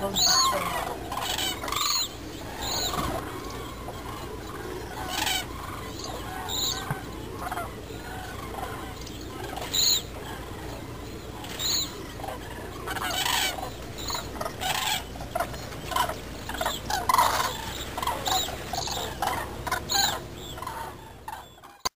Vâng.